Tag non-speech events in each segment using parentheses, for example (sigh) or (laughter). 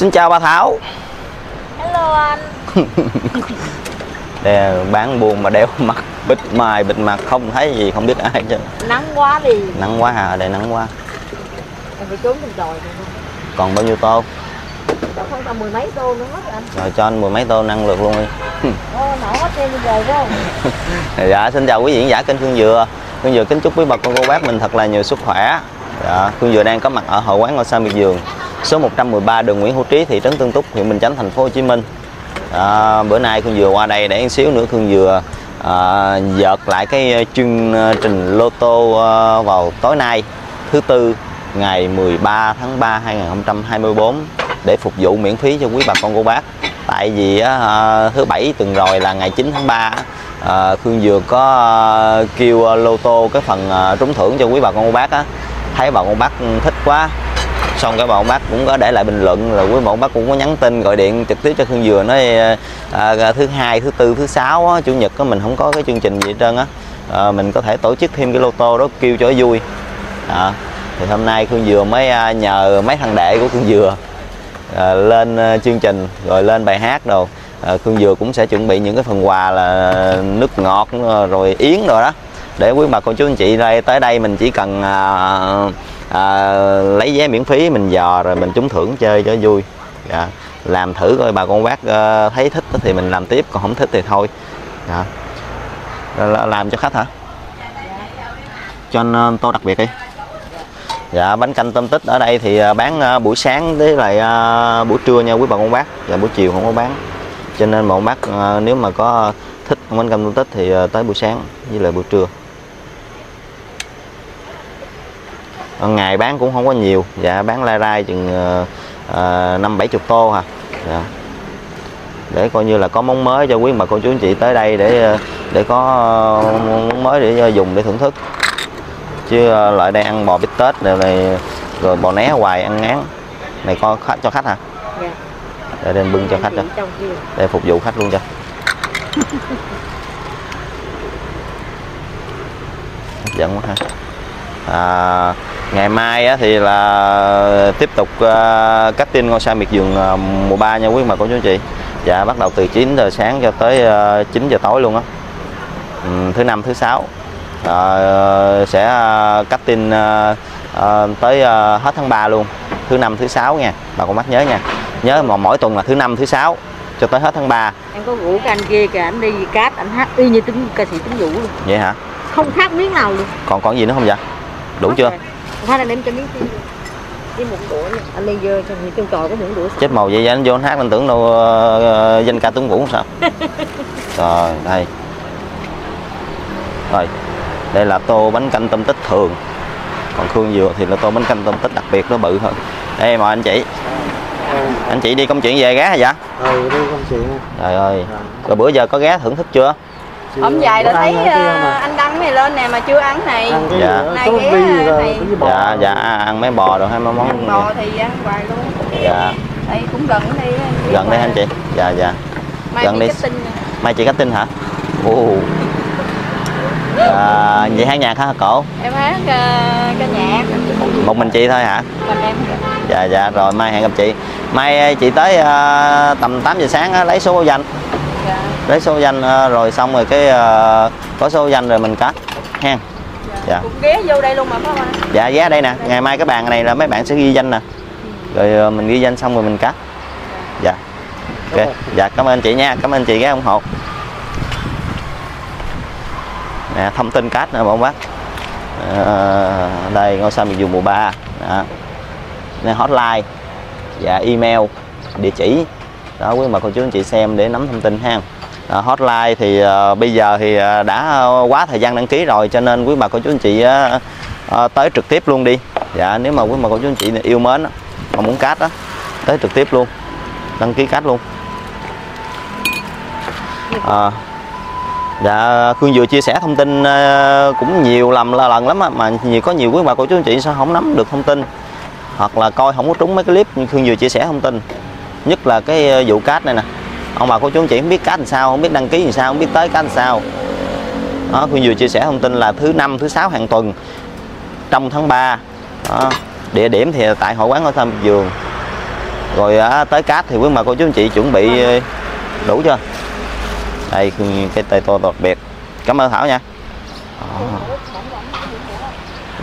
Xin chào bà Thảo. Hello anh. (laughs) Đây bán buôn mà đeo (laughs) mặt bịt mài bịt mặt không thấy gì không biết ai chứ Nắng quá đi Nắng quá hả, ở đây nắng quá. Em phải trốn trong rồi Còn bao nhiêu tô? Đâu không tầm mười mấy tô nữa mất anh. Rồi cho anh mười mấy tô năng lượt luôn đi. Ô nổ hết Dạ xin chào quý vị khán giả kênh Khương Dừa. Khương Dừa kính chúc quý bà con cô bác mình thật là nhiều sức khỏe. Dạ, Khương Dừa đang có mặt ở hội quán ngôi sao miệt vườn số 113 đường Nguyễn Hữu Trí thị trấn Tân Túc huyện Bình Chánh thành phố Hồ Chí Minh. À, bữa nay Khương Dừa qua đây để xíu nữa Khương Dừa à, dợt lại cái ờ, chương ờ, trình lô tô à, vào tối nay thứ tư ngày 13 tháng 3 2024 để phục vụ miễn phí cho quý bà con cô bác. Tại vì à, thứ bảy tuần rồi là ngày 9 tháng 3 à, Khương Dừa có à, kêu lô tô cái phần à, trúng thưởng cho quý bà con cô bác á. Thấy bà con bác ừ, thích quá xong cái bà bác cũng có để lại bình luận rồi quý mẫu bác cũng có nhắn tin gọi điện trực tiếp cho Khương Dừa nói à, à, à, thứ hai thứ tư thứ sáu á, chủ nhật á, mình không có cái chương trình gì hết trơn á. À, mình có thể tổ chức thêm cái lô tô đó kêu cho vui. À, thì hôm nay Khương Dừa mới à, nhờ mấy thằng đệ của Khương Dừa à, lên chương trình rồi lên bài hát đồ. À, Khương Dừa cũng sẽ chuẩn bị những cái phần quà là nước ngọt ờ, rồi yến rồi đó để quý bà cô chú anh chị đây tới đây mình chỉ cần à, à, lấy vé miễn phí mình dò rồi mình trúng thưởng chơi cho vui. Dạ. làm thử coi bà con bác à, thấy thích thì mình làm tiếp còn không thích thì thôi. Dạ. làm cho khách hả? Cho anh ờ, tô đặc biệt đi. Dạ bánh canh tôm tích ở đây thì ờ, bán buổi sáng với lại buổi trưa nha quý bà con bác. Và buổi chiều không có bán. Cho nên bọn bác nếu mà có thích bánh canh tôm tích thì tới buổi sáng với lại buổi trưa. Ngày bán cũng không có nhiều. Dạ bán lai rai chừng ờ, năm bảy chục tô hả? Dạ. để coi như là có món mới cho quý bà cô chú anh chị tới đây để ờ, để có ờ, món mới để dùng để thưởng thức. Chứ lại đây ăn bò bít tết này, này rồi bò né hoài ăn ngán. Này có khách cho khách hả? Dạ. để đem bưng cho khách cho. Để phục vụ khách luôn cho. (laughs) Hấp dẫn quá ha. À, ngày mai thì là tiếp tục uh, cắt tin ngôi sao miệt vườn uh, mùa 3 nha quý bà cô chú anh chị. Dạ bắt đầu từ 9 giờ sáng cho tới uh, 9 giờ tối luôn á. Um, thứ năm thứ sáu. Uh, sẽ uh, cắt tin uh, uh, tới uh, hết tháng 3 luôn. Thứ năm thứ sáu nha bà con mắt nhớ nha. Nhớ mà mỗi tuần là thứ năm thứ sáu cho tới hết tháng 3 em có rủ cái anh kia kìa anh đi cát anh hát y như tính ca sĩ tính vũ luôn. Vậy hả? Không khác miếng nào luôn. Còn còn gì nữa không vậy đủ Hết chưa? rồi. Hai anh em cho miếng thêm với muỗng đũa anh đi vô trong trong trò có muỗng đũa chết màu vậy anh vô anh hát anh tưởng đâu uh, danh ca tuấn vũ sao? (laughs) Rồi đây rồi đây là tô bánh canh tôm tích thường. Còn khương dừa thì là tô bánh canh tôm tích đặc biệt nó bự hơn. Đây mời anh chị. Anh chị đi công chuyện về ghé hả dạ? Ừ đi công chuyện. Trời ơi. Rồi bữa giờ có ghé thưởng thức chưa hôm dài đã thấy uh, anh đăng này lên nè mà chưa ăn này. Ăn dạ. này ghé này dạ dạ ăn mấy bò rồi hay mấy món ăn bò thì ăn hoài luôn. Dạ. Đây cũng gần đây gần đây anh chị? Dạ dạ. Mai gần đi mai chị cách tin hả? Ồ. À, vậy hát nhạc hả cổ em hát uh, ca nhạc. Một mình chị thôi hả? Mình em dạ dạ rồi mai hẹn gặp chị. Mai chị tới uh, tầm 8 giờ sáng uh, lấy số báo danh dạ. lấy số danh uh, rồi xong rồi cái uh, có số danh rồi mình cắt ha dạ. dạ. Cũng ghé vô đây luôn mà phải không anh? dạ ghé đây nè. Ngày mai cái bàn này là mấy bạn sẽ ghi danh nè. Rồi uh, mình ghi danh xong rồi mình cắt. Dạ. Ok. Dạ cảm ơn chị nha. Cảm ơn chị ghé ủng hộ. Nè thông tin cát nè bọn bác. À, đây ngôi sao miền dùng mùa 3 đó. Đây hotline. Và email địa chỉ đó quý bà cô chú anh chị xem để nắm thông tin ha. À, hotline thì à, bây giờ thì à, đã quá thời gian đăng ký rồi cho nên quý bà cô chú anh chị à, à, tới trực tiếp luôn đi. Dạ nếu mà quý bà cô chú anh chị yêu mến mà muốn cát đó tới trực tiếp luôn đăng ký cát luôn. À, dạ khương vừa chia sẻ thông tin cũng nhiều lầm là lần lắm á, mà nhiều có nhiều quý bà cô chú anh chị sao không nắm được thông tin hoặc là coi không có trúng mấy cái clip như khương vừa chia sẻ thông tin nhất là cái ờ, vụ cát này nè. Ông bà cô chú anh chị không biết cát làm sao không biết đăng ký làm sao không biết tới cát làm sao. Đó khuyên vừa chia sẻ thông tin là thứ năm thứ sáu hàng tuần trong tháng 3 đó. địa điểm thì tại hội quán ở thăm vườn. Rồi á, tới cát thì quý bà cô chú anh chị chuẩn bị ờ, đủ chưa? Đây cái tay to đặc biệt. Cảm ơn thảo nha. Đó.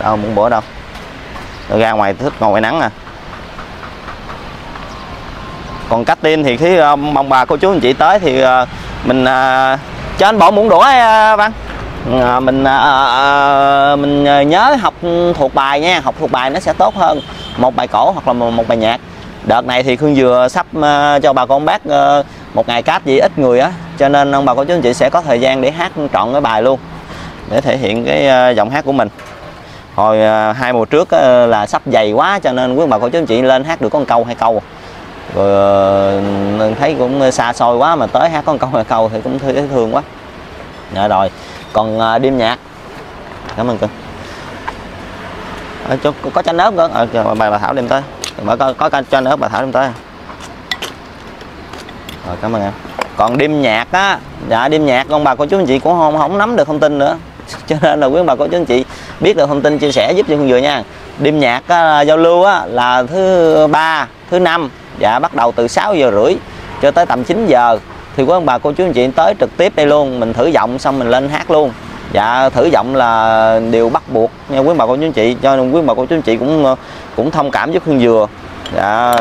đâu muốn bữa đâu. Ra ngoài thích ngồi ngoài nắng à còn cách tin thì khi ông ờ, bà cô chú anh chị tới thì ờ, mình ờ, cho anh bỏ muỗng đũa văn. Mình mình nhớ học thuộc bài nha học thuộc bài nó sẽ tốt hơn một bài cổ hoặc là một, một bài nhạc. Đợt này thì khương vừa sắp cho bà con bác một ngày cáp gì ít người á cho nên ông bà cô chú anh chị sẽ có thời gian để hát trọn cái bài luôn để thể hiện cái giọng hát của mình. Hồi hai mùa trước là sắp dày quá cho nên quý bà cô chú anh chị lên hát được con câu hai câu rồi ờ, thấy cũng xa xôi quá mà tới hát con câu hai câu thì cũng thấy thương quá. Dạ rồi còn ờ, đêm nhạc. Cảm ơn cưng ở ờ, chỗ có, có chanh ớt nữa ờ à, bà, bà thảo đem tới. Bà có có có chanh ớt bà thảo đem tới. Rồi cảm ơn em. Còn đêm nhạc á dạ đêm nhạc ông bà cô chú anh chị cũng không không nắm được thông tin nữa. (laughs) Cho nên là quý ông bà cô chú anh chị biết được thông tin chia sẻ giúp cho con vừa nha. Đêm nhạc á, giao lưu á, là thứ ba thứ năm dạ bắt đầu từ 6 giờ rưỡi cho tới tầm 9 giờ. Thì quý ông bà, cô chú anh chị tới trực tiếp đây luôn. Mình thử giọng xong mình lên hát luôn. Dạ thử giọng là điều bắt buộc nha quý bà, cô chú anh chị. Cho nên quý bà, cô chú anh chị cũng cũng thông cảm với Hương Dừa. Dạ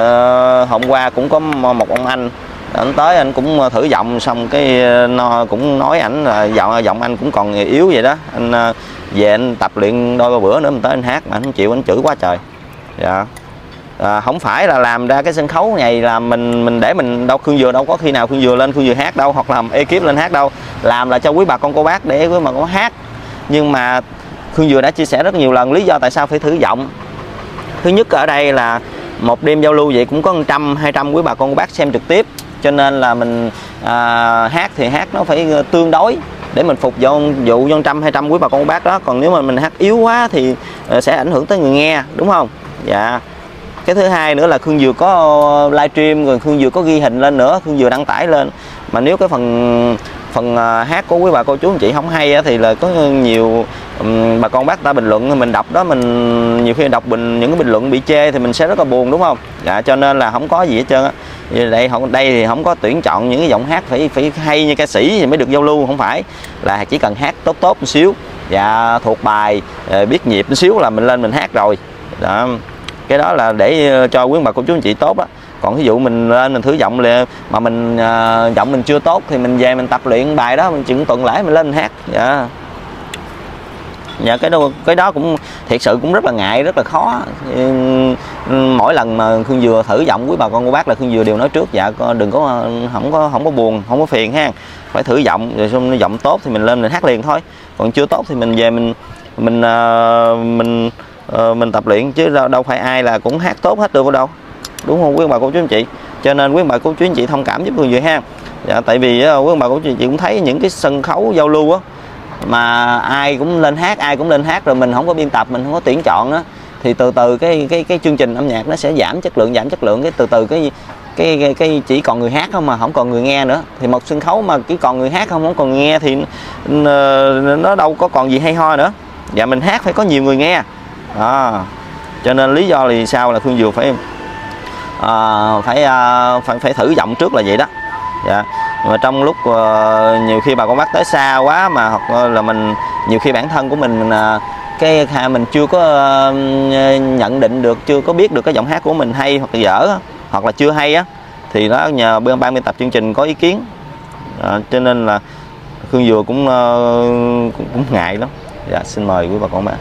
hôm qua cũng có một ông anh anh tới, anh cũng thử giọng xong cái, nó cũng nói ảnh là giọng giọng anh cũng còn yếu vậy đó. Anh à, về anh tập luyện đôi ba bữa nữa mình tới anh hát mà anh không chịu, anh chửi quá trời. Dạ à, không phải là làm ra cái sân khấu này là mình mình để mình đâu khương dừa đâu có khi nào khương dừa lên khương dừa hát đâu hoặc làm ekip lên hát đâu. Làm là cho quý bà con cô bác để quý bà con hát. Nhưng mà khương dừa đã chia sẻ rất nhiều lần lý do tại sao phải thử giọng. Thứ nhất ở đây là một đêm giao lưu vậy cũng có 100 200 quý bà con cô bác xem trực tiếp. Cho nên là mình à, hát thì hát nó phải ờ, tương đối để mình phục vụ vụ dân trăm hai trăm quý bà con cô bác đó. Còn nếu mà mình hát yếu quá thì ờ, sẽ ảnh hưởng tới người nghe đúng không? Dạ cái thứ hai nữa là khương dừa có ờ, livestream rồi khương dừa có ghi hình lên nữa khương dừa đăng tải lên. Mà nếu cái phần phần ờ, hát của quý bà cô chú anh chị không hay á, thì là có nhiều bà con bác ta bình luận mình đọc đó mình nhiều khi đọc bình những cái bình luận bị chê thì mình sẽ rất là buồn đúng không? Dạ cho nên là không có gì hết trơn á. Vì đây không đây thì không có tuyển chọn những cái giọng hát phải phải hay như ca sĩ thì mới được giao lưu không phải. Là chỉ cần hát tốt tốt một xíu dạ thuộc bài ờ, biết nhịp một xíu là mình lên mình hát rồi. Đó cái đó là để ờ, cho quý bà cô chú anh chị tốt á. Còn ví dụ mình lên mình thử giọng là mà mình à, giọng mình chưa tốt thì mình về mình tập luyện bài đó mình chừng tuần lễ mình lên mình hát. Dạ. Dạ cái đó cái đó cũng thiệt sự cũng rất là ngại rất là khó. Mỗi lần mà khương dừa thử giọng quý bà con cô bác là khương dừa đều nói trước dạ con đừng có không có không có buồn không có phiền ha. Phải thử giọng rồi xong giọng tốt thì mình lên mình hát liền thôi. Còn chưa tốt thì mình về mình mình ờ, mình Ờ, mình tập luyện chứ đâu, phải ai là cũng hát tốt hết được đâu. Đúng không? Quý bà cô chú anh chị. Cho nên quý bà cô chú anh chị thông cảm giúp người vậy ha. Dạ tại vì ờ, quý bà cô chú anh chị cũng thấy những cái sân khấu giao lưu á mà ai cũng lên hát ai cũng lên hát rồi mình không có biên tập mình không có tuyển chọn á thì từ từ cái cái cái chương trình âm nhạc nó sẽ giảm chất lượng giảm chất lượng. Cái từ từ cái cái cái, cái chỉ còn người hát không mà không còn người nghe nữa. Thì một sân khấu mà chỉ còn người hát không không còn người nghe thì ờ, nó đâu có còn gì hay ho nữa. Dạ mình hát phải có nhiều người nghe đó cho nên lý do thì sao là Khương Dừa phải à, phải, à, phải phải thử giọng trước là vậy đó. Dạ. Mà trong lúc ờ, nhiều khi bà con bác tới xa quá mà hoặc là mình nhiều khi bản thân của mình, mình à, cái kha- mình chưa có ờ, nhận định được chưa có biết được cái giọng hát của mình hay hoặc là dở hoặc là chưa hay á thì đó nhờ bên ban biên tập chương trình có ý kiến. À, cho nên là Khương Dừa cũng, ờ, cũng cũng ngại lắm. Dạ xin mời quý bà con bác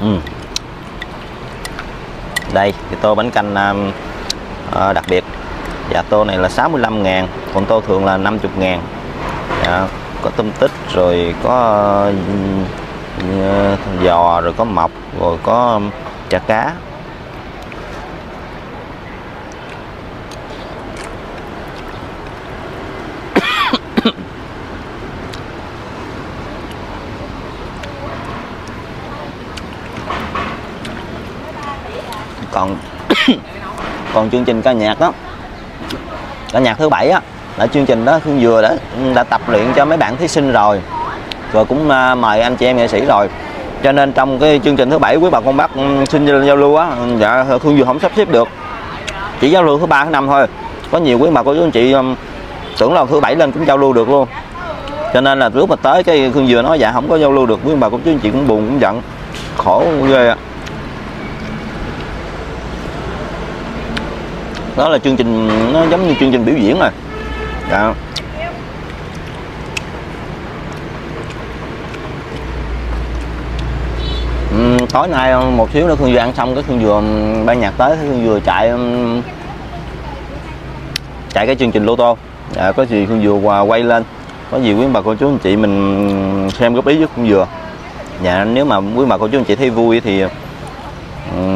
ừ. đây cái tô bánh canh um, ờ, đặc biệt. Dạ tô này là 65 ngàn còn tô thường là 50 ngàn. Dạ, có tôm tích rồi có uh, giò rồi có mọc rồi có um, chả cá. Còn (coughs) còn chương trình ca nhạc đó ca nhạc thứ bảy á, là chương trình đó Khương Dừa đã đã tập luyện cho mấy bạn thí sinh rồi. Rồi cũng à, mời anh chị em nghệ sĩ rồi. Cho nên trong cái chương trình thứ bảy quý bà con bác ừ, xin giao lưu á ừ, dạ Khương Dừa không sắp xếp được. Chỉ giao lưu thứ ba, thứ năm thôi. Có nhiều quý bà cô chú anh chị um, tưởng là thứ bảy lên cũng giao lưu được luôn. Cho nên là lúc mà tới cái Khương Dừa nói dạ không có giao lưu được. Quý bà cô chú anh chị cũng buồn, cũng giận. Khổ ghê ạ đó là chương trình nó giống như chương trình biểu diễn mà. Dạ. Uhm, tối nay một xíu nữa Khương Dừa ăn xong cái Khương Dừa ban nhạc tới Khương Dừa chạy chạy cái chương trình lô tô. Dạ, có gì Khương Dừa qua quay lên. Có gì quý bà cô chú anh chị mình xem góp ý với Khương Dừa dạ nếu mà quý bà cô chú anh chị thấy vui thì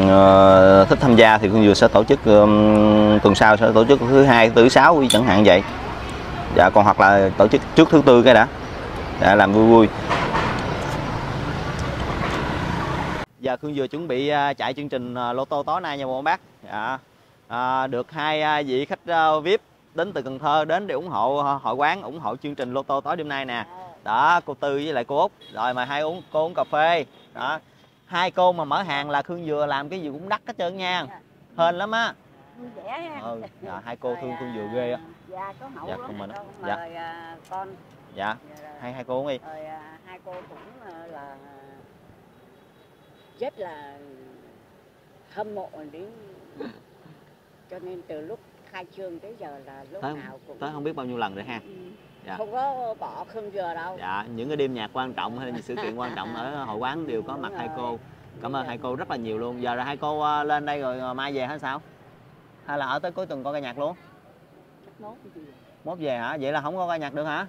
Ờ, thích tham gia thì phương Dừa sẽ tổ chức tuần sau sẽ tổ chức thứ hai thứ sáu chẳng hạn vậy. Dạ còn hoặc là tổ chức trước thứ tư cái đã. Dạ, làm vui vui. Giờ Khương vừa chuẩn bị à, chạy chương trình à, lô tô tối nay nha mọi bác. Dạ. à, được hai à, vị khách VIP đến từ Cần Thơ đến để ủng hộ hội quán ủng hộ chương trình lô tô tối đêm nay nè. Đó cô Tư với lại cô Út. Rồi mời hai uống cô uống cà phê. Đó hai cô mà mở hàng là Khương vừa làm cái gì cũng đắt hết trơn nha. Hên lắm á. Ừ, dạ, hai cô thương Khương vừa à, ghê á. dạ Dạ, con mình Dạ. à, con. Dạ Dạ, hai hai cô uống đi. Rồi à, hai cô cũng là rất là hâm mộ đến cho nên từ lúc khai trương tới giờ là lúc tới, nào cũng tới không biết bao nhiêu lần rồi ha. Ừ, Dạ. không có bỏ khương dừa đâu. Dạ những cái đêm nhạc quan trọng hay là những sự kiện quan trọng ở hội quán đều có mặt hai cô. cảm ơn hai cô rất là nhiều luôn. Giờ là hai cô ờ, lên đây rồi ờ, mai về hay sao? Hay là ở tới cuối tuần coi ca nhạc luôn? Mốt về hả? Vậy là không có ca nhạc được hả?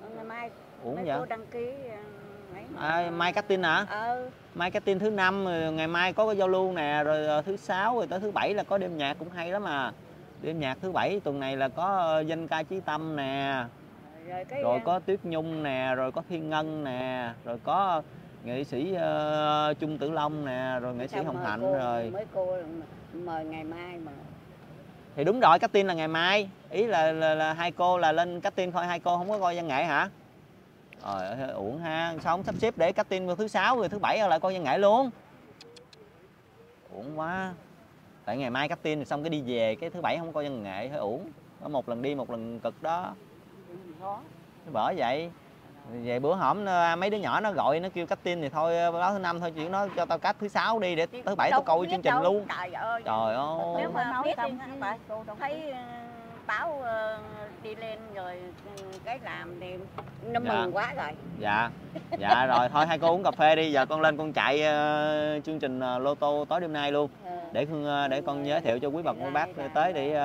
Ừ, ngày mai. Mấy vậy? cô đăng ký à, mai cắt tin hả? Ờ mai cắt tin thứ năm ngày mai có cái giao lưu nè rồi thứ sáu rồi tới thứ bảy là có đêm nhạc cũng hay lắm mà đêm nhạc thứ bảy tuần này là có ờ, danh ca chí tâm nè. Rồi cái rồi à, có tuyết nhung nè rồi có thiên ngân nè rồi có nghệ sĩ ờ, trung tử long nè rồi nghệ sĩ hồng hạnh cô- rồi. mấy cô mời ngày mai mà. Thì đúng rồi cắt tin là ngày mai. Ý là, là, là hai cô là lên cắt tin thôi hai cô không có coi văn nghệ hả? Rồi uổng ha. Sao không sắp xếp để cắt tin vào thứ sáu rồi thứ bảy lại coi văn nghệ luôn? Uổng quá tại ngày mai cắt tin xong cái đi về cái thứ bảy không coi văn nghệ hơi uổng. Có một lần đi một lần cực đó. Bởi vậy. Về bữa hổm nó- mấy đứa nhỏ nó gọi nó kêu cắt tin thì thôi báo thứ năm thôi chuyện nó cho tao cắt thứ sáu đi để thứ bảy tao coi chương trình luôn. Trời ơi. Trời ơi nếu mà nói xong thấy ờ, báo ờ, đi lên rồi ừ, cái làm thì nó Dạ. mừng quá rồi. Dạ. Dạ rồi thôi hai cô uống cà phê đi giờ con lên con chạy ờ, chương trình ờ, lô tô tối đêm nay luôn. Ờ, để ờ, để con giới thiệu cho quý bà cô Dạ, bác dạ, tới để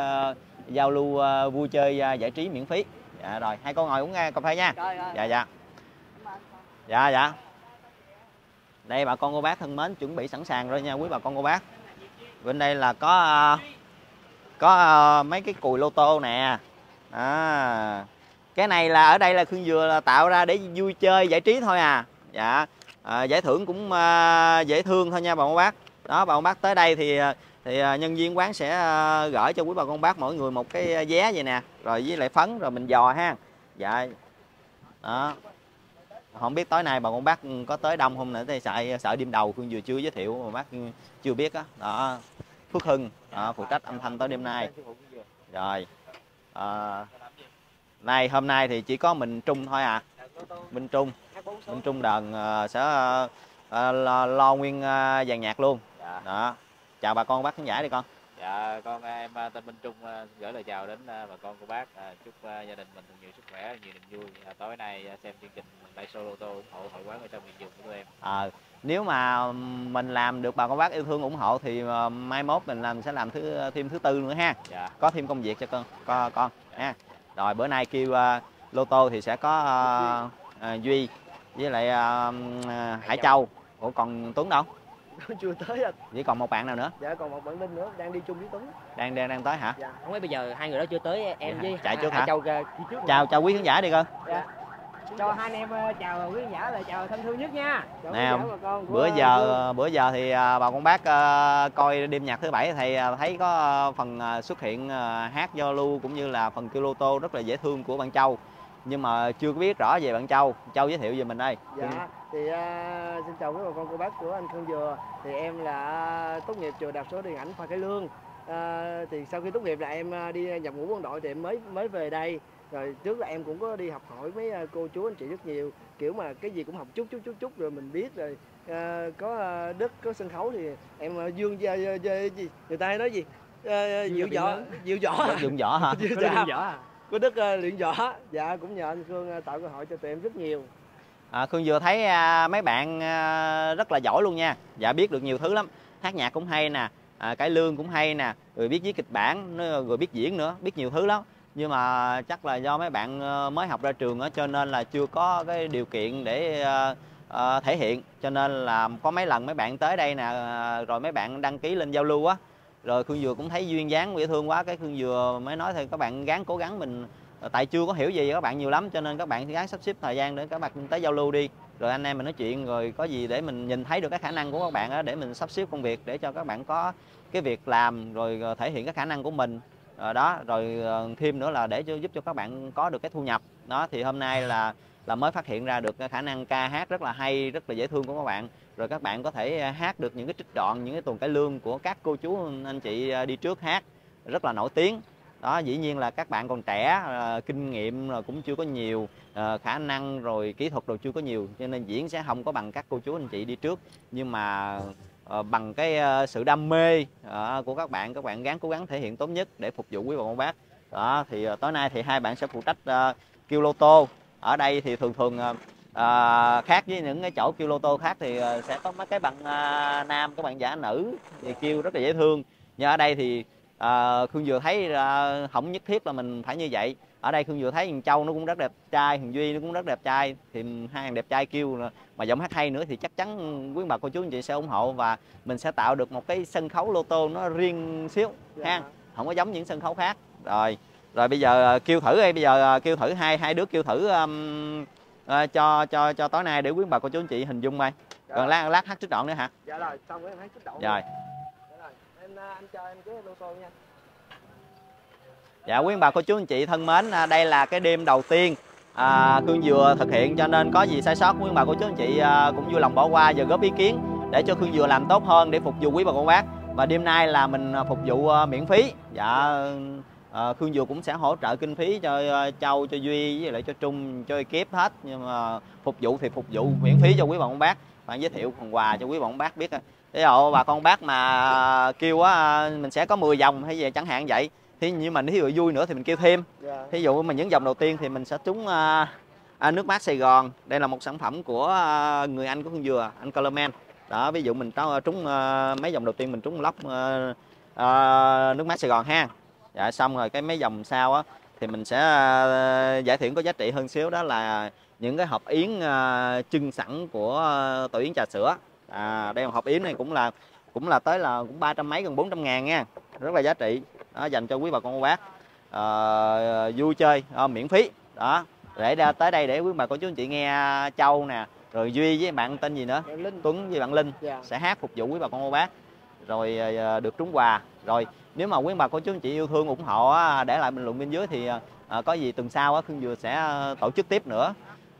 giao lưu vui chơi giải trí miễn phí. Dạ rồi hai cô ngồi uống ờ, cà phê nha. Rồi rồi. Dạ dạ. Dạ dạ. Đây bà con cô bác thân mến chuẩn bị sẵn sàng rồi nha quý bà con cô bác. Bên đây là có ờ, có uh, mấy cái cùi lô tô nè. À, cái này là ở đây là khương dừa là tạo ra để vui chơi giải trí thôi à. Dạ à, giải thưởng cũng ờ, dễ thương thôi nha bà con bác. Đó bà con bác tới đây thì ờ, thì nhân viên quán sẽ gửi cho quý bà con bác mỗi người một cái vé vậy nè rồi với lại phấn rồi mình dò ha. Dạ. Đó. Không biết tối nay bà con bác ừ, có tới đông không nữa thì sợ sợ đêm đầu Khương vừa chưa giới thiệu mà bác chưa biết á. Đó. Phước Hưng đó, phụ trách âm thanh tới đêm nay. Rồi. À, nay hôm nay thì chỉ có mình Trung thôi à Minh Trung. Minh Trung đờn ờ, sẽ ờ, lo, lo nguyên ờ, dàn nhạc luôn. Dạ, đó. Chào bà con bác khán giả đi con. Dạ con em à, tên Minh Trung à, gửi lời chào đến à, bà con cô bác. À, chúc à, gia đình mình nhiều sức khỏe nhiều niềm vui. À, tối nay à, xem chương trình live show lô tô ủng hộ hội quán ở trong miền vườn của tụi em. Ờ, nếu mà mình làm được bà con bác yêu thương ủng hộ thì ờ, mai mốt mình làm sẽ làm thứ thêm thứ tư nữa ha. Dạ. Có thêm công việc cho con con con ha. Rồi bữa nay kêu ờ, lô tô thì sẽ có ờ, ờ, duy với lại ờ, ờ, hải châu. Ủa còn tuấn đâu? (laughs) Chưa tới anh. Chỉ còn một bạn nào nữa? Dạ còn một bạn linh nữa đang đi chung với tuấn. Đang đang đang tới hả? Dạ. Không biết bây giờ hai người đó chưa tới em Dạ, với chạy trước Hải hả? Châu đi trước chào chào quý khán giả đi con cho hai anh em ờ, chào quý khán giả là chào thân thương nhất nha. Chào Nè, con của, bữa ờ, giờ bữa giờ thì ờ, bà con bác ờ, coi đêm nhạc thứ bảy thì ờ, thấy có ờ, phần ờ, xuất hiện ờ, hát giao lưu cũng như là phần kêu lô tô rất là dễ thương của bạn châu. Nhưng mà chưa có biết rõ về bạn châu. Châu giới thiệu về mình đây. Dạ, thì à, xin chào quý bà con cô bác của anh Khương Dừa. Thì em là tốt nghiệp trường học số điện ảnh Phan Cái Lương. À, thì sau khi tốt nghiệp là em đi nhập ngũ quân đội thì em mới mới về đây rồi trước là em cũng có đi học hỏi mấy à, cô chú anh chị rất nhiều. Kiểu mà cái gì cũng học chút chút chút chút rồi mình biết rồi à, có à, đất có sân khấu thì em dương gì người ta hay nói gì? À, diệu võ diệu võ. Dụng võ hả? (laughs) Diệu Có võ. võ à? có đất à, luyện võ. Dạ cũng nhờ anh Khương à, tạo cơ hội cho tụi em rất nhiều. À, Khương vừa thấy à, mấy bạn à, rất là giỏi luôn nha. Dạ biết được nhiều thứ lắm. Hát nhạc cũng hay nè à, cải lương cũng hay nè rồi biết viết kịch bản rồi biết diễn nữa biết nhiều thứ lắm nhưng mà chắc là do mấy bạn ờ, mới học ra trường đó cho nên là chưa có cái điều kiện để uh, thể hiện. Cho nên là có mấy lần mấy bạn tới đây nè rồi mấy bạn đăng ký lên giao lưu á. Rồi Khương Dừa cũng thấy duyên dáng dễ thương quá cái Khương Dừa mới nói thôi các bạn gắng cố gắng mình tại chưa có hiểu gì các bạn nhiều lắm cho nên các bạn gắng sắp xếp thời gian để các bạn tới giao lưu đi. Rồi anh em mình nói chuyện rồi có gì để mình nhìn thấy được cái khả năng của các bạn đó để mình sắp xếp công việc để cho các bạn có cái việc làm rồi thể hiện cái khả năng của mình rồi đó, rồi ờ, thêm nữa là để cho, giúp cho các bạn có được cái thu nhập. Đó, thì hôm nay là là mới phát hiện ra được khả năng ca hát rất là hay, rất là dễ thương của các bạn. Rồi các bạn có thể ờ, hát được những cái trích đoạn, những cái tuần cải lương của các cô chú ừ, anh chị đi trước hát, rất là nổi tiếng. Đó, dĩ nhiên là các bạn còn trẻ kinh nghiệm cũng chưa có nhiều khả năng rồi kỹ thuật đồ chưa có nhiều, cho nên diễn sẽ không có bằng các cô chú, anh chị đi trước. Nhưng mà Ờ, bằng cái ờ, sự đam mê ờ, của các bạn. Các bạn gắng cố gắng thể hiện tốt nhất để phục vụ quý bà con bác. Đó thì tối nay thì hai bạn sẽ phụ trách kêu lô tô. Ở đây thì thường thường à, khác với những cái chỗ kêu lô tô khác thì sẽ có mấy cái bạn à, nam các bạn giả nữ thì kêu rất là dễ thương. Nhưng ở đây thì à, Khương vừa thấy à, không nhất thiết là mình phải như vậy ở đây Khương vừa thấy thằng Châu nó cũng rất đẹp trai thằng Duy nó cũng rất đẹp trai thì hai thằng đẹp trai kêu mà giọng hát hay nữa thì chắc chắn quý bà cô chú anh chị sẽ ủng hộ và mình sẽ tạo được một cái sân khấu lô tô nó riêng xíu ha. Không có giống những sân khấu khác. Rồi rồi bây giờ à, kêu thử đi bây giờ à, kêu thử hai hai đứa kêu thử um, à, cho cho cho tối nay để quý bà cô chú anh chị hình dung coi. Còn lát lát hát trích đoạn nữa hả? Dạ rồi xong rồi em hãy kích động rồi. Dạ rồi. em anh cho em cái lô tô nha Dạ quý bà cô chú anh chị thân mến, à, đây là cái đêm đầu tiên à, Khương dừa thực hiện cho nên có gì sai sót quý bà cô chú anh chị à, cũng vui lòng bỏ qua và góp ý kiến để cho Khương dừa làm tốt hơn để phục vụ quý bà cô bác. Và đêm nay là mình à, phục vụ à, miễn phí. Dạ à, Khương dừa cũng sẽ hỗ trợ kinh phí cho à, Châu, cho Duy với lại cho Trung, cho ekip hết nhưng mà phục vụ thì phục vụ miễn phí cho quý bà con bác. Bạn giới thiệu phần quà cho quý bà con bác biết. Ví dụ bà con bác mà kêu á mình sẽ có 10 dòng hay gì chẳng hạn vậy thì nhưng mà nếu vui nữa thì mình kêu thêm. Dạ. Thí dụ mà những dòng đầu tiên thì mình sẽ trúng à, à, nước mát Sài Gòn. Đây là một sản phẩm của à, người anh của Hương Dừa anh Coleman đó ví dụ mình trúng, trúng à, mấy dòng đầu tiên mình trúng lốc à, à, nước mát Sài Gòn ha. Dạ xong rồi cái mấy dòng sau á thì mình sẽ à, giải thưởng có giá trị hơn xíu đó là những cái hộp yến à, trưng sẵn của à, tổ yến trà sữa. À, đây là hộp yến này cũng là cũng là tới là cũng ba trăm mấy gần 400 ngàn nha. Rất là giá trị đó, dành cho quý bà con cô bác. Ờ, vui chơi ờ, miễn phí. Đó để ra tới đây để quý bà cô chú anh chị nghe Châu nè rồi Duy với bạn tên gì nữa? Linh. Tuấn với bạn Linh. Dạ. Sẽ hát phục vụ quý bà con cô bác. Rồi ờ, được trúng quà. Rồi nếu mà quý bà cô chú anh chị yêu thương ủng hộ á, để lại bình luận bên dưới thì ờ, có gì tuần sau á, Khương Dừa sẽ tổ chức tiếp nữa.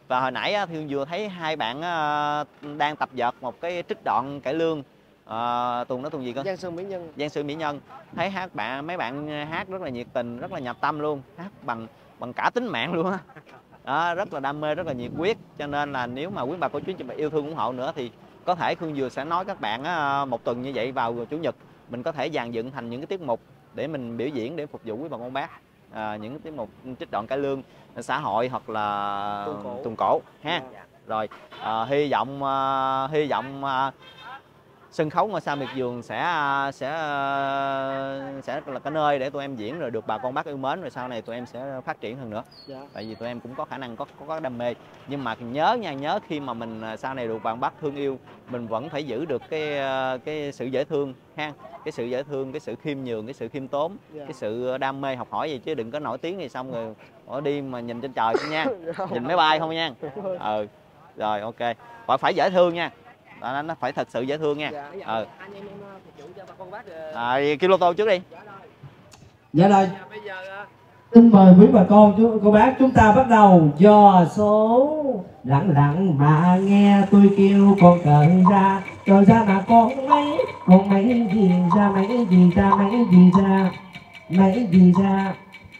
Và hồi nãy á, Khương Dừa thấy hai bạn ờ, đang tập dượt một cái trích đoạn cải lương uh, tuần đó tuần gì cơ? Giang Sơn Mỹ Nhân. Giang sư mỹ nhân. Thấy hát bạn mấy bạn hát rất là nhiệt tình rất là nhập tâm luôn. Hát bằng bằng cả tính mạng luôn á. Đó, rất là đam mê rất là nhiệt huyết. Cho nên là nếu mà quý bà cô chú chị mà yêu thương ủng hộ nữa thì có thể Khương Dừa sẽ nói các bạn á, một tuần như vậy vào chủ nhật. Mình có thể dàn dựng thành những cái tiết mục để mình biểu diễn để phục vụ quý bà con bác. À, những cái tiết mục trích đoạn cải lương xã hội hoặc là Tuồng cổ. cổ ha. Dạ. rồi à, hy vọng à, hy vọng à, sân khấu ngôi sao miệt vườn sẽ à, sẽ à, sẽ là cái nơi để tụi em diễn rồi được bà con bác yêu mến rồi sau này tụi em sẽ phát triển hơn nữa. Dạ. Tại vì tụi em cũng có khả năng có có, có đam mê. Nhưng mà nhớ nha nhớ khi mà mình à, sau này được bạn bác thương yêu mình vẫn phải giữ được cái cái sự dễ thương ha. Cái sự dễ thương cái sự khiêm nhường cái sự khiêm tốn dạ. cái sự đam mê học hỏi gì chứ đừng có nổi tiếng thì xong rồi ở đi mà nhìn trên trời nha (laughs) nhìn máy bay không nha. Ừ rồi ok. Phải phải dễ thương nha đó, nó phải thật sự dễ thương nha. Dạ ờ anh em em ờ, phục vụ cho bà con bác ờ, à, kilo tô trước đi. Dạ rồi. Dạ Dạ, bây giờ ờ, xin mời quý bà con chú cô bác chúng ta bắt đầu dò số. Lặng lặng mà nghe tôi kêu con cận ra Rồi ra mà con mấy Con mấy gì ra mấy gì ra mấy gì ra Mấy gì ra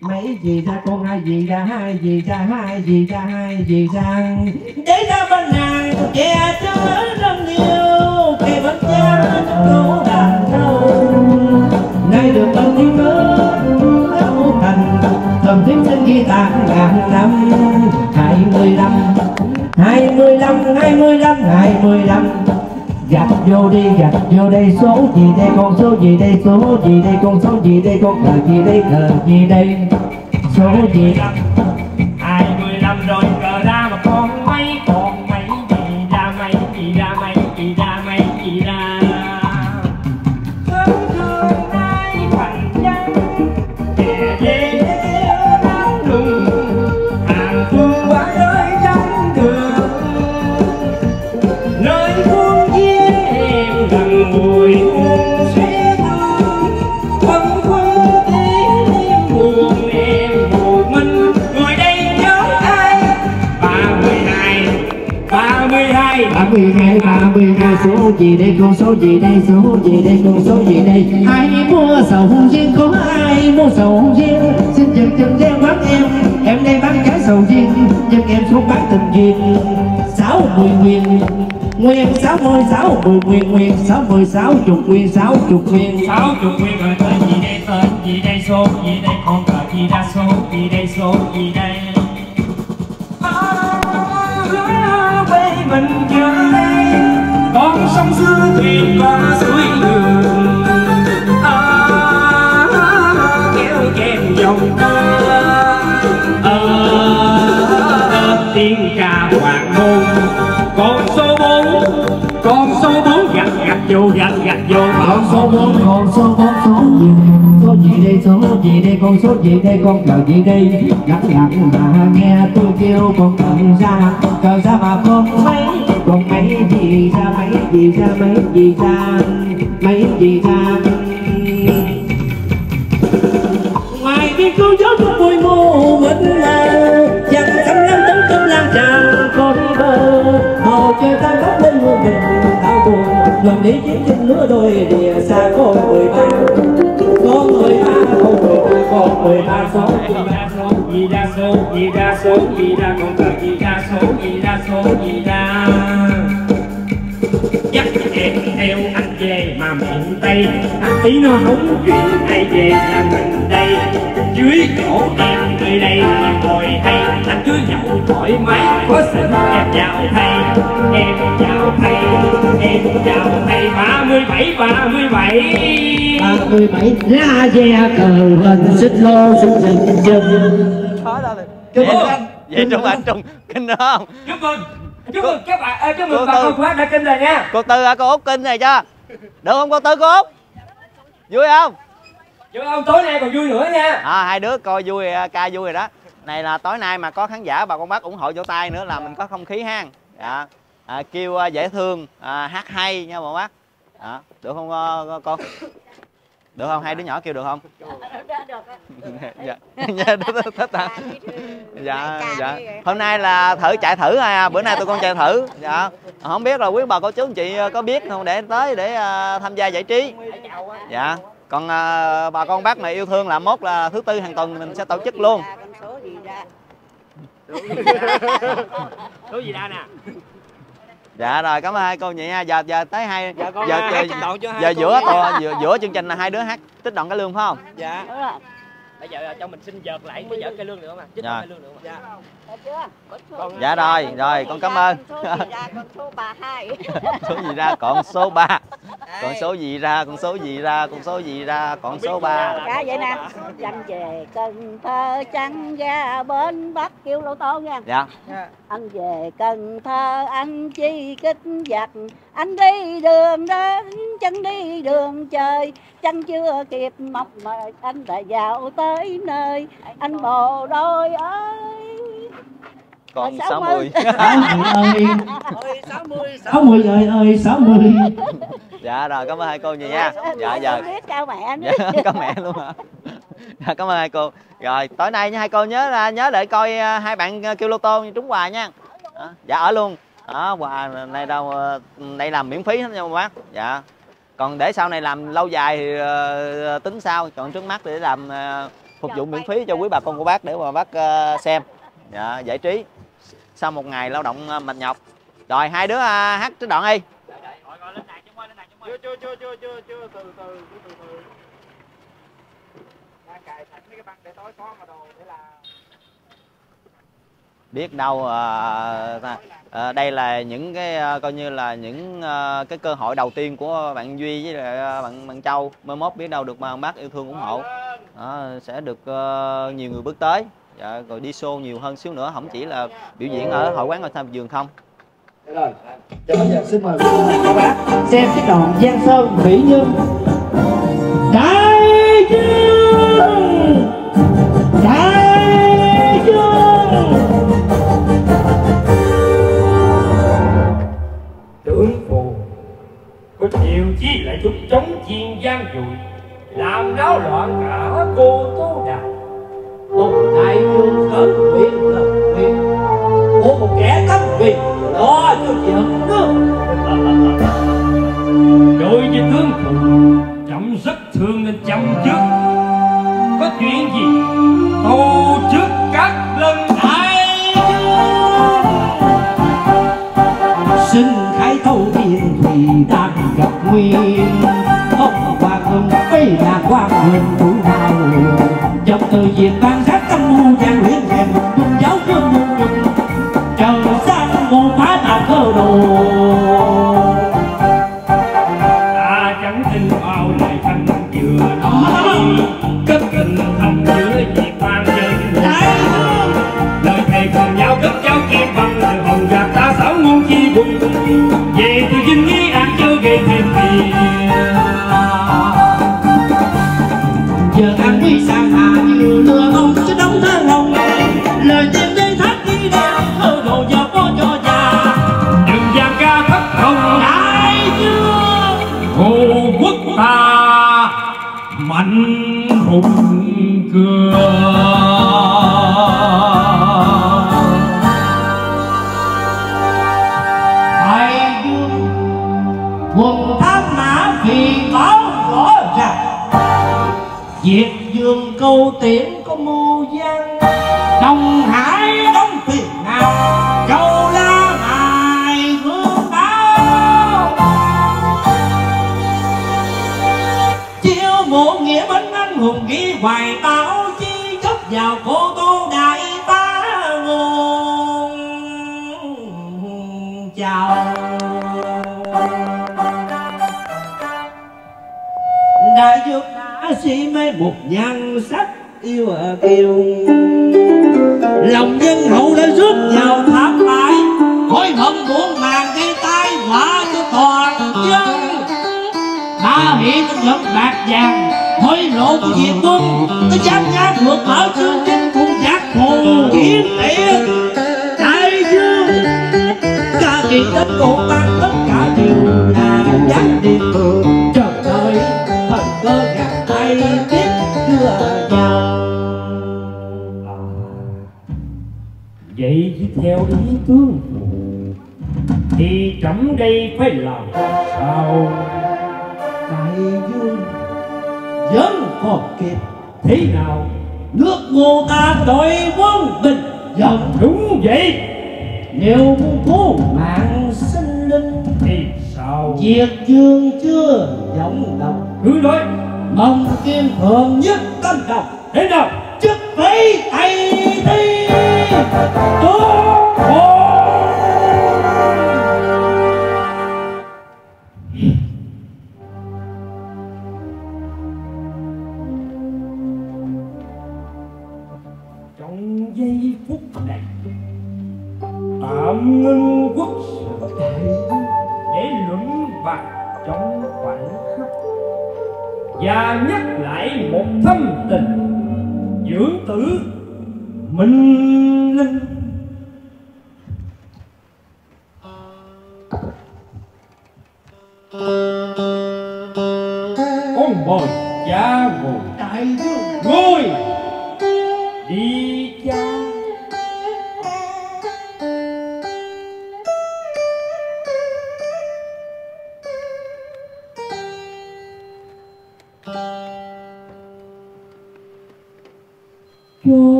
Mấy gì ra. Con hai gì ra hai gì ra hai gì ra hai gì ra. Để ra bên nàng che chở mươi năm gặp dạ vô đi, dạ gặp vô đây Số gì đây, con số gì đây Số gì đây, con số gì đây Con cờ gì đây, cờ gì đây. Số gì đây? Gì đây, con số gì đây Số gì đây, con số gì đây? Ai mua sầu riêng, có ai mua sầu riêng? Xin dừng dừng gieo bán em. Em đây bán trái sầu riêng Nhưng em xuống bán tình duyên Sáu mười nguyên Nguyên sáu mươi sáu mười nguyên nguyên sáu mươi sáu chục nguyên sáu chục nguyên. Sáu chục nguyên rồi tên gì đây tên gì đây số gì đây con cờ gì đa số gì đây số gì đây? Quê mình giờ đây con sông xưa thuyền qua suối đường à, kéo kèm dòng thơ à, ờ, tiếng ca hoàng hôn. Con số bốn con số bốn gặt gặt vô gặt gặt vô. Con số bốn con số bốn số gì số gì đây số gì đây? Con số gì đây? Con cờ gì đây? Gắt gắt mà nghe tôi kêu con cờ ra. Cờ ra mà con thấy mấy gì ra mấy gì ra mấy gì ra, mấy gì ra. Ngoài cái câu gió của mùi mù vẫn là, dặn trăm tấm tấm cơm lan tràn đi bờ hồ chơi ta góc lên muôn bình tao buồn, lòng đi chiến tranh lúa đôi địa xa có mười ba. Có mười ba con mười ba, có mười ba số. Gì ra số gì ra số gì ra số gì ra con cờ gì ra số gì ra số gì ra dắt em theo anh về mà miệng tây anh tí nó không chuyện ai về nhà mình đây. Dưới chỗ em nơi đây ngồi hay anh cứ nhậu thoải mái. Có sự em chào thầy em chào thầy em chào thầy. Ba mươi bảy ba mươi bảy. Ba mươi bảy. Lá ve cờ hình xích lô xích rình rình vậy, vậy trung anh trung kinh được không chúc mừng chúc mừng các bạn à, chúc mừng Cô bà Tư. con phát đã kinh rồi nha. Cô tư à, cô út kinh này chưa? Được không cô tư cô út? Vui không? Chúc ông tối nay còn vui nữa nha. À, hai đứa coi vui à, ca vui rồi đó. Này là tối nay mà có khán giả bà con bác ủng hộ vỗ tay nữa là mình có không khí ha dạ. À, kêu à, dễ thương à, hát hay nha bà bác. Đó. được không à, con được không? Hai đứa nhỏ kêu được không dạ dạ. Thích thích hả? dạ dạ hôm nay là thử chạy thử à. Bữa nay tụi con chạy thử. Dạ. Không biết là quý bà cô chú anh chị có biết không? Để tới để à, tham gia giải trí. Dạ. Còn à, bà con bác mà yêu thương là mốt là thứ tư hàng tuần mình sẽ tổ chức luôn. Con số gì ra? Số gì ra? Nè? Dạ rồi cảm ơn hai cô nhị nha. Giờ giờ tới hai Dạ, giờ giờ, giờ giữa giữa, giữa chương trình là hai đứa hát tích đoạn cái lương phải không? Dạ. Đúng rồi bây giờ cho mình xin vợt lại cái vợt cây lương nữa mà chích Dạ. cây lương nữa mà dạ. Thấy chưa con số gì Dạ rồi, rồi, con cảm ơn. con số gì ra con số (laughs) gì ra còn số 3 còn số gì ra con số gì ra con số gì ra còn số 3 cá vậy nè. Chanh về Cần Thơ chăn ra bên Bắc kêu lô tô nha. Dạ. Anh về Cần Thơ anh chi kích giặc. Anh đi đường đến chân đi đường trời chân chưa kịp mọc mà anh đã vào tới nơi. Anh bồ đôi ơi còn Sáu 60 (laughs) ơi. Ơi sáu mươi sáu mươi. Ơi ơi sáu mươi. Dạ rồi cảm ơn hai cô nhiều nha. Dạ dạ cao mẹ nữa dạ (laughs) có mẹ luôn hả? Dạ, cảm ơn hai cô. Rồi tối nay nha hai cô nhớ là nhớ để coi à, hai bạn à, kêu lô tô trúng quà nha. Đó, dạ ở luôn. Đó quà này đâu đây làm miễn phí hết nha bác dạ. Còn để sau này làm lâu dài thì ờ, tính sau. Chọn trước mắt để làm ờ, phục vụ miễn phí cho quý bà con cô bác để mà bác ờ, xem. Dạ giải trí sau một ngày lao động ờ, mệt nhọc. Rồi hai đứa ờ, hát cái đoạn đi. Chưa chưa chưa chưa chưa từ từ từ từ từ đang cài sẵn mấy cái băng để tối có mà đồ để biết đâu à, à, đây là những cái à, coi như là những à, cái cơ hội đầu tiên của bạn Duy với lại bạn bạn Châu. Mới mốt biết đâu được mà bác yêu thương ủng hộ. À, sẽ được à, nhiều người bước tới dạ, rồi đi show nhiều hơn xíu nữa không chỉ là biểu diễn ở hội quán ở tham giường không? Dạ rồi. Bây giờ xin mời các bạn xem cái đoạn Giang Sơn Mỹ Nhân. Đại Dương! Đại Dương! Tướng phù Có nhiều chi lại chút chống chiên gian dụi Làm náo loạn cả cô yêu dương đã si mê một nhan sắc yêu kiều lòng dân hậu đã rước vào thảm bại hối hận muộn màng gây tai họa cho toàn dân ba hiện trong giận bạc vàng, hối lộ của diệt quân. Nó dám ngã vượt mở chương trình cùng giác hồ kiến liệt đại dương ca kỳ tích cổ theo ý phụ Thì trẫm đây phải làm sao? Đại dương vẫn còn kịp. Thế nào? Nước ngô ta đội quân bình dần. Đúng vậy. Nếu muốn cứu mạng sinh linh Thì sao? Diệt dương chưa vọng động Cứ nói. Mong kim phượng nhất tâm đồng. Thế nào? Chức vị thầy thi tốt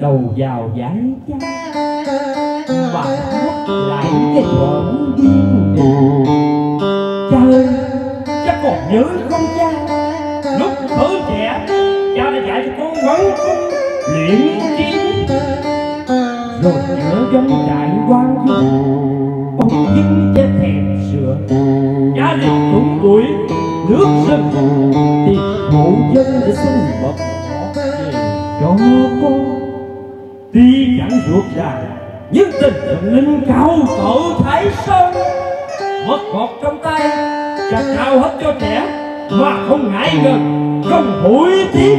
đầu vào giải chăn và hát lại cái thuận duyên tình Cha ơi, cha còn nhớ không cha. Lúc thơ trẻ, cha đã dạy cho con vấn cung luyện chiến. Rồi nhớ giống đại quan du ông chính cha thèm sữa. Cha đình cũng tuổi nước sân Thì hộ dân để xin mật ngọt về cho con Tuy chẳng ruột dài Nhưng tình thần linh cao tổ thái sơn. Mất ngọt trong tay, chặt trao hết cho trẻ, Mà không ngại ngần, Không hối tiếc.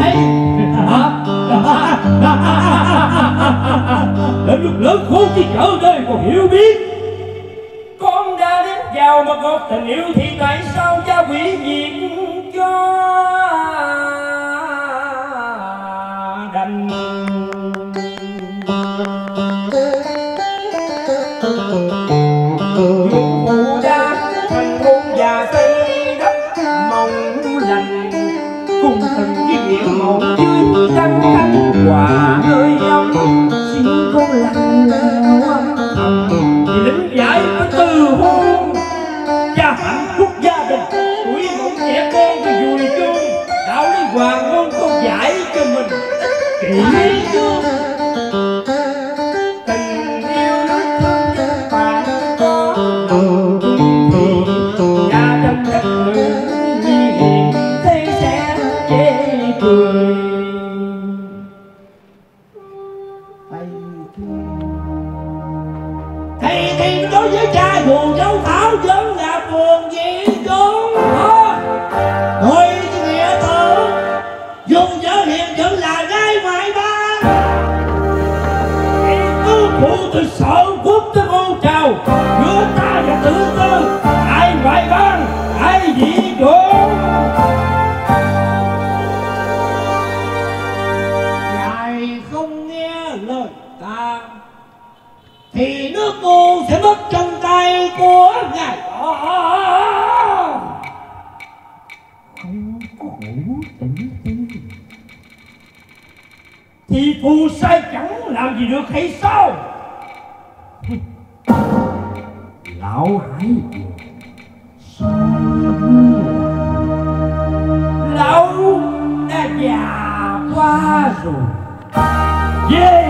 Hãy (laughs) Đến lúc lớn khôn chỉ trở đời còn hiểu biết. Con đã đến vào mà ngọt tình yêu Thì tại sao cha quỷ diệt cho? Khổ tỉnh tư thì phù sai chẳng làm gì được hay sao? Lão hải lão đã già quá rồi. Về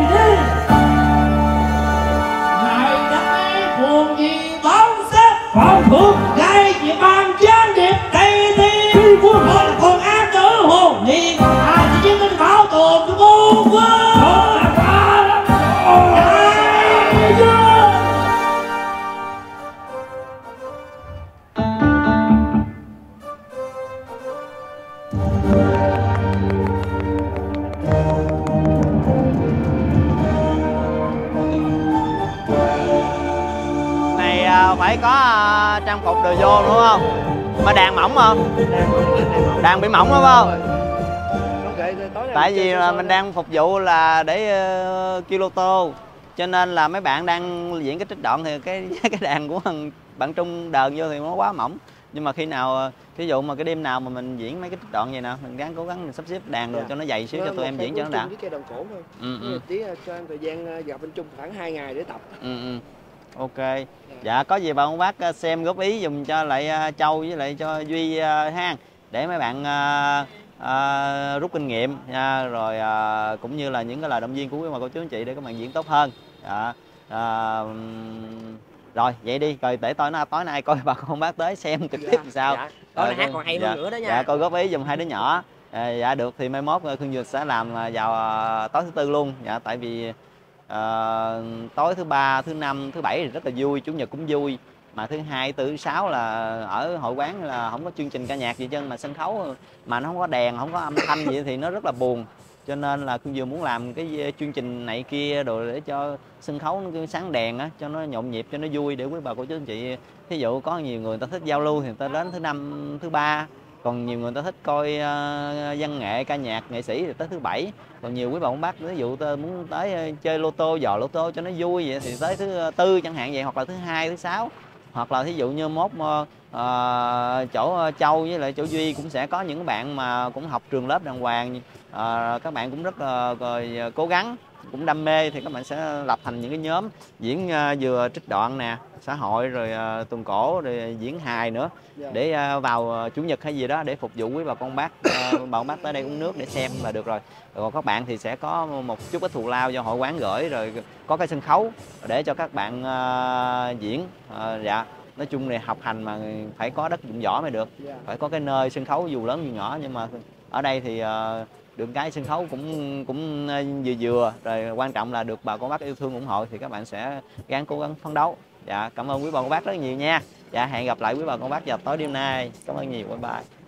vô đúng không? Mà đàn mỏng không đàn bị mỏng đúng không? Tại vì là mình đang phục vụ là để uh, kilo tô. Cho nên là mấy bạn đang diễn cái trích đoạn thì cái (laughs) cái đàn của thằng bạn trung đờn vô thì nó quá mỏng. Nhưng mà khi nào ờ, ví dụ mà cái đêm nào mà mình diễn mấy cái trích đoạn vậy nè mình gắng cố gắng mình sắp xếp đàn rồi Dạ. cho nó dày xíu Nó cho tụi em cái diễn cho nó với cây đồng cổ thôi. Ừ, ừ, tí ờ, cho em thời gian ờ, gặp anh Trung khoảng 2 ngày để tập. Ừ, ừ. Ok dạ có gì bà ông bác ờ, xem góp ý dùm cho lại ờ, châu với lại cho duy ờ, ha để mấy bạn ờ, ờ, rút kinh nghiệm nha rồi ờ, cũng như là những cái lời động viên của quý bà cô chú anh chị để các bạn diễn tốt hơn dạ. Ờ, ừm, rồi vậy đi rồi để tối nay tối nay coi bà con bác tới xem kịch tiếp làm sao Dạ. Tối nay Ờ, hát còn hay dạ. hơn nữa đó nha. dạ coi góp ý dùm hai đứa nhỏ À, dạ được thì mai mốt Khương Dược sẽ làm vào tối thứ tư luôn dạ tại vì à, tối thứ ba thứ năm thứ bảy thì rất là vui chủ nhật cũng vui. Mà thứ hai thứ sáu là ở hội quán là không có chương trình ca nhạc gì chân mà sân khấu mà nó không có đèn không có âm thanh gì thì nó rất là buồn. Cho nên là Khương Dược muốn làm cái chương trình này kia đồ để cho sân khấu nó sáng đèn á cho nó nhộn nhịp cho nó vui để quý bà cô chú anh chị. Thí dụ có nhiều người ta thích giao lưu thì người ta đến thứ năm thứ ba còn nhiều người ta thích coi ờ, văn nghệ ca nhạc nghệ sĩ thì tới thứ bảy. Còn nhiều quý bà ông bác ví dụ ta muốn tới uh, chơi lô tô dò lô tô cho nó vui vậy thì tới thứ à, tư chẳng hạn vậy hoặc là thứ hai thứ sáu. Hoặc là thí dụ như mốt uh, chỗ châu với lại chỗ duy cũng sẽ có những bạn mà cũng học trường lớp đàng hoàng. Uh, các bạn cũng rất là cố gắng cũng đam mê thì các bạn sẽ lập thành những cái nhóm diễn à, vừa trích đoạn nè xã hội rồi à, tuần cổ rồi diễn hài nữa Dạ. để à, vào chủ nhật hay gì đó để phục vụ quý bà con bác à, bà con bác tới đây uống nước để xem là được rồi còn các bạn thì sẽ có một chút ít thù lao do hội quán gửi rồi có cái sân khấu để cho các bạn à, diễn À, dạ nói chung này học hành mà phải có đất dụng võ mới được Dạ. phải có cái nơi sân khấu dù lớn dù nhỏ nhưng mà ở đây thì ờ, được cái sân khấu cũng cũng ờ, vừa vừa. Rồi quan trọng là được bà con bác yêu thương ủng hộ thì các bạn sẽ gắng cố gắng phấn đấu. Dạ cảm ơn quý bà con bác rất nhiều nha. Dạ hẹn gặp lại quý bà con bác vào tối đêm nay. Cảm ơn nhiều, bye bye.